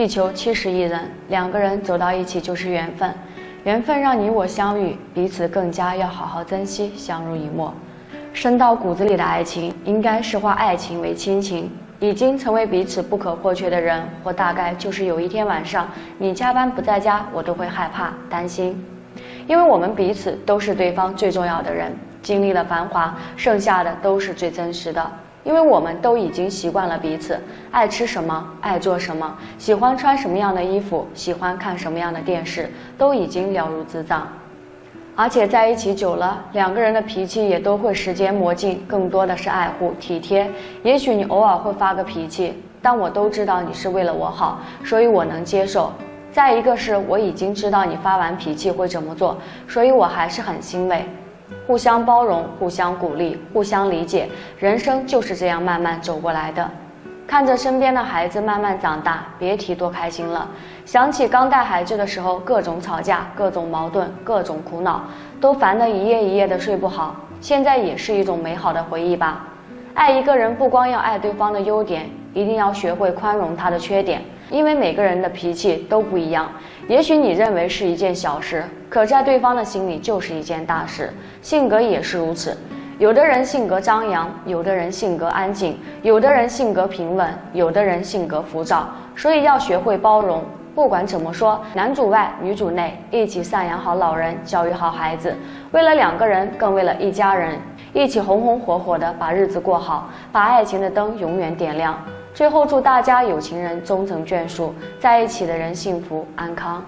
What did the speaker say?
地球七十亿人，两个人走到一起就是缘分，缘分让你我相遇，彼此更加要好好珍惜，相濡以沫。深到骨子里的爱情，应该是化爱情为亲情，已经成为彼此不可或缺的人，或大概就是有一天晚上你加班不在家，我都会害怕担心，因为我们彼此都是对方最重要的人。经历了繁华，剩下的都是最真实的。因为我们都已经习惯了彼此，爱吃什么，爱做什么，喜欢穿什么样的衣服，喜欢看什么样的电视，都已经了如指掌。而且在一起久了，两个人的脾气也都会时间磨尽，更多的是爱护体贴。也许你偶尔会发个脾气，但我都知道你是为了我好，所以我能接受。再一个是我已经知道你发完脾气会怎么做，所以我还是很欣慰。互相包容，互相鼓励，互相理解，人生就是这样慢慢走过来的。看着身边的孩子慢慢长大，别提多开心了。想起刚带孩子的时候，各种吵架，各种矛盾，各种苦恼，都烦得一夜一夜的睡不好。现在也是一种美好的回忆吧。爱一个人，不光要爱对方的优点，一定要学会宽容他的缺点。因为每个人的脾气都不一样，也许你认为是一件小事，可在对方的心里就是一件大事。性格也是如此，有的人性格张扬，有的人性格安静，有的人性格平稳，有的人性格浮躁。所以要学会包容。不管怎么说，男主外女主内，一起赡养好老人，教育好孩子，为了两个人，更为了一家人，一起红红火火的把日子过好，把爱情的灯永远点亮。最后，祝大家有情人终成眷属，在一起的人幸福安康。